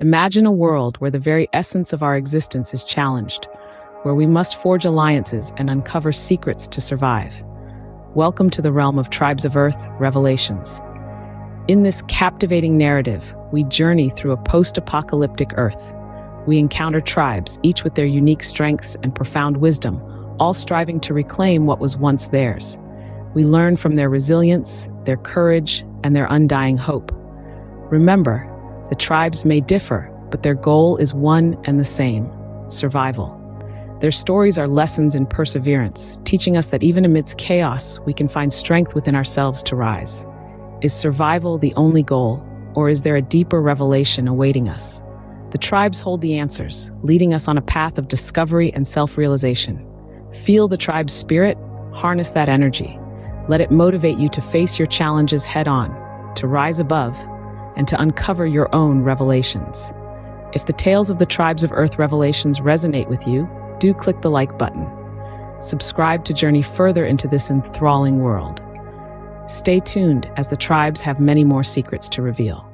Imagine a world where the very essence of our existence is challenged, where we must forge alliances and uncover secrets to survive. Welcome to the realm of Tribes of Earth Revelations. In this captivating narrative, we journey through a post apocalyptic Earth. We encounter tribes, each with their unique strengths and profound wisdom, all striving to reclaim what was once theirs. We learn from their resilience, their courage, and their undying hope. Remember, the tribes may differ, but their goal is one and the same survival. Their stories are lessons in perseverance, teaching us that even amidst chaos, we can find strength within ourselves to rise. Is survival the only goal, or is there a deeper revelation awaiting us? The tribes hold the answers, leading us on a path of discovery and self realization. Feel the tribe's spirit, harness that energy. Let it motivate you to face your challenges head on, to rise above, and to uncover your own revelations. If the tales of the tribes of Earth revelations resonate with you, do click the like button. Subscribe to journey further into this enthralling world. Stay tuned as the tribes have many more secrets to reveal.